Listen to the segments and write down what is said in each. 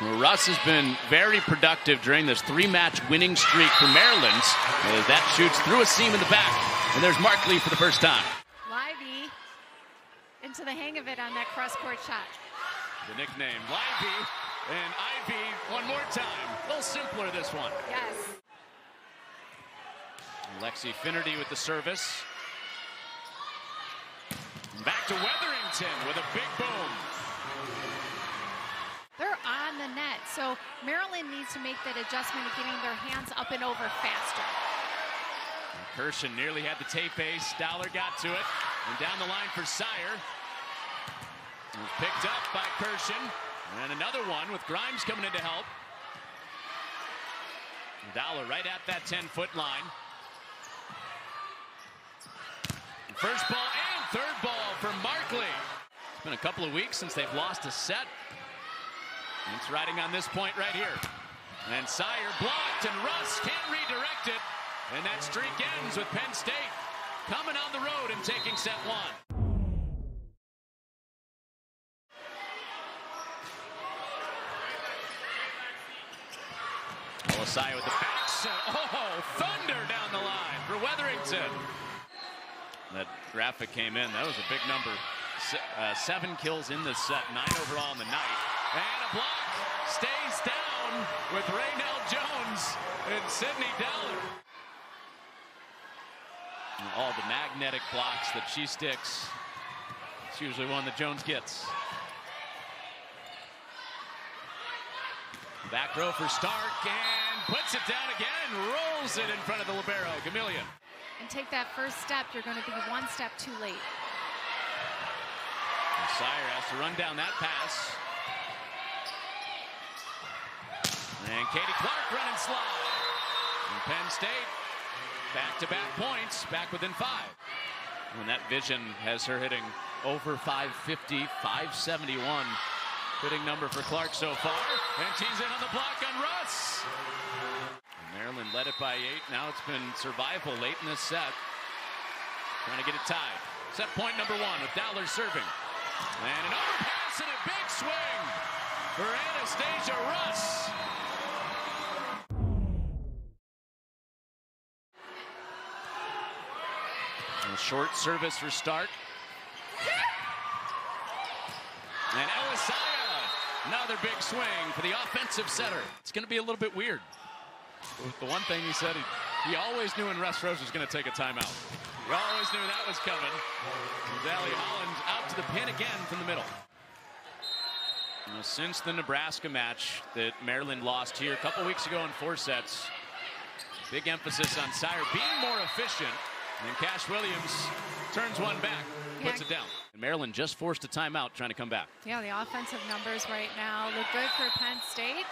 Well, Russ has been very productive during this three-match winning streak for Maryland. As that shoots through a seam in the back, and there's Markley for the first time. Lively into the hang of it on that cross-court shot. The nickname Lively and Ivy one more time. A little simpler this one. Yes. Lexi Finnerty with the service. Back to Weatherington with a big boom. They're on the net, so Maryland needs to make that adjustment of getting their hands up and over faster. Kirshen nearly had the tape base. Dowler got to it. And down the line for Csire. Was picked up by Kirshen. And another one with Grimes coming in to help. Dowler right at that 10-foot line. First ball and third ball for Markley. It's been a couple of weeks since they've lost a set. It's riding on this point right here. And Csire blocked, and Russ can't redirect it. And that streak ends with Penn State coming on the road and taking set one. Elisaia with the backs. Oh, thunder down the line for Weatherington. That graphic came in. That was a big number. Se uh, seven kills in this set, nine overall in the night. And a block stays down with Rainelle Jones and Sydney Dowler. All the magnetic blocks that she sticks. It's usually one that Jones gets. Back row for Starck and puts it down again. Rolls it in front of the libero, Gomillion. And take that first step, you're going to be one step too late. Csire has to run down that pass. And Katie Clark running slide. And Penn State back-to-back points, back within five. And that vision has her hitting over 550, 571. Hitting number for Clark so far. And she's in on the block on Russ. Maryland led it by eight. Now it's been survival late in this set. Trying to get it tied. Set point number one with Dowler serving. And an overpass and a big swing for Anastasia Russ. Short service for Starck. And Elisaia, another big swing for the offensive setter. It's going to be a little bit weird. The one thing he said, he, he always knew when Russ Rose was going to take a timeout. We always knew that was coming. Dali Holland out to the pin again from the middle. Know, since the Nebraska match that Maryland lost here a couple weeks ago in four sets, big emphasis on Csire being more efficient. And Cash Williams turns one back, puts Yeah. it down. And Maryland just forced a timeout trying to come back. Yeah, the offensive numbers right now look good for Penn State.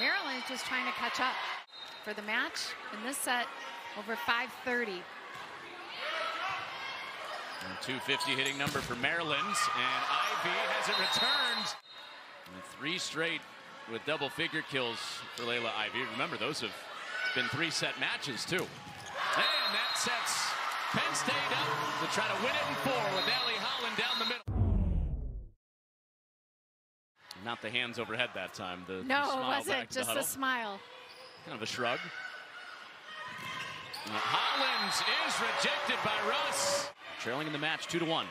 Maryland is just trying to catch up for the match in this set over 530. And 250 hitting number for Maryland, and Ivy has it returned. And three straight with double figure kills for Laila Ivy. Remember, those have been three set matches, too. And that sets Penn State up to try to win it in four with Allie Holland down the middle. Not the hands overhead that time. The, the No, smile it wasn't. to the Just a smile. Kind of a shrug. Now, Holland is rejected by Russ. Trailing in the match, two to one.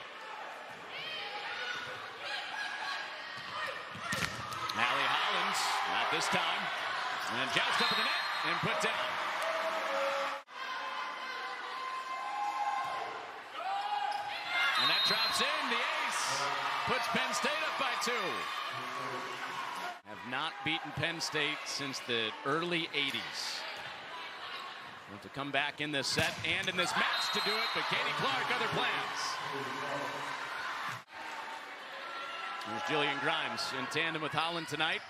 Allie Holland, not this time. And joust up in the net and put down. And that drops in. The ace puts Penn State up by two. Have not beaten Penn State since the early 80s. Want to come back in this set and in this match to do it, but Katie Clark, other plans. There's Jillian Grimes in tandem with Holland tonight.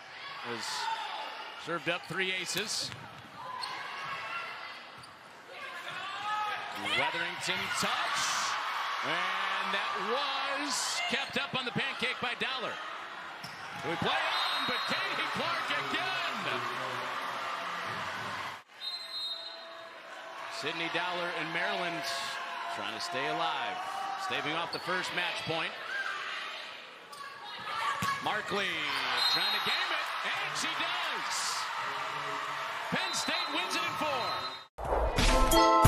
Has served up three aces. Weatherington touch. And and that was kept up on the pancake by Dowler. We play on, but Katie Clark again. Sydney Dowler and Maryland trying to stay alive, staving off the first match point. Markley trying to game it, and she does. Penn State wins it in four.